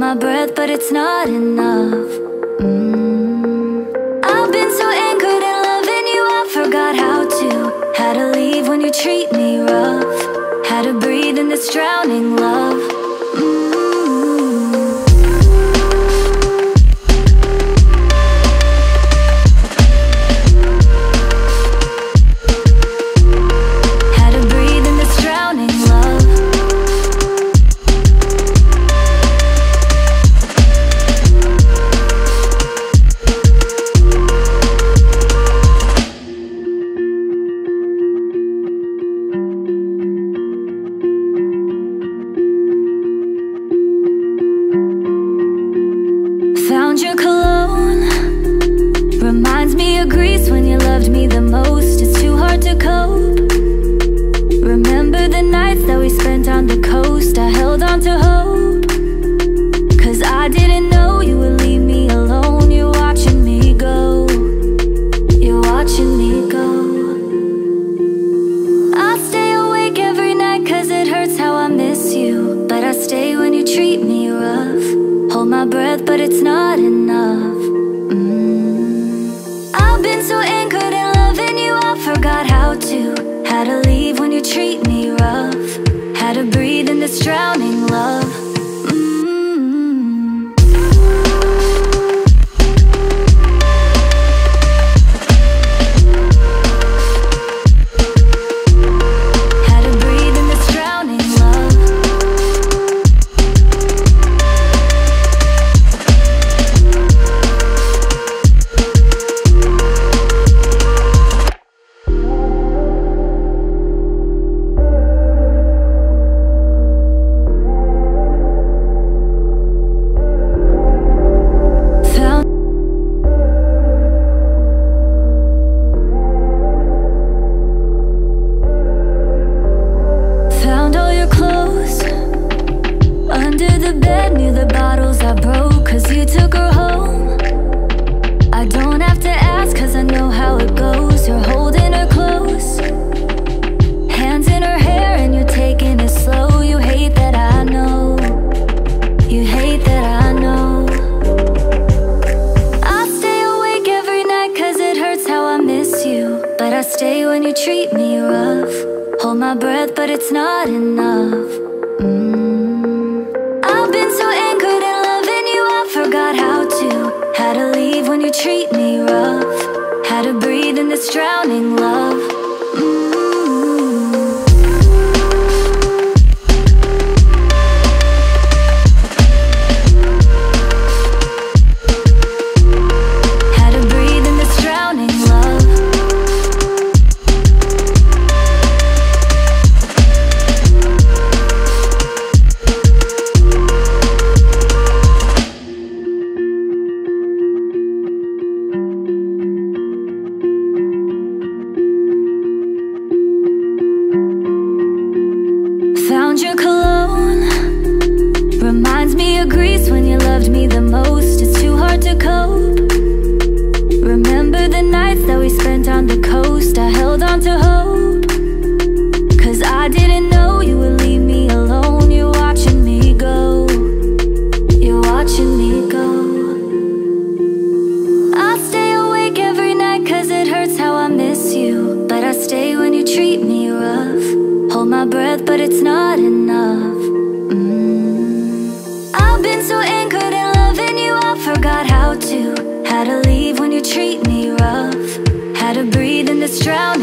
my breath, but it's not enough. Mm. I've been so anchored in loving you, I forgot how to. How to leave when you treat me rough. How to breathe in this drowning love. Your cologne. Reminds me of Greece when you loved me the most. It's too hard to cope. Remember the nights that we spent on the coast. I held on to hope. Cause I didn't know you would leave me alone. You're watching me go. You're watching me go. I stay awake every night cause it hurts how I miss you. But I stay when you treat me my breath, but it's not enough. Mm. I've been so anchored in loving you, I forgot how to. Had to leave when you treat me rough. Had to breathe in this drowning But I stay when you treat me rough. Hold my breath, but it's not enough. Mm. I've been so anchored in loving you, I forgot how to. Had to leave when you treat me rough. Had to breathe in this drowning your cologne. Reminds me of Greece when you loved me the most. It's too hard to cope. Remember the nights that we spent on the coast. I held on to hope. My breath, but it's not enough. Mm. I've been so anchored in loving you, I forgot how to. Had to leave when you treat me rough. Had to breathe in this drowning.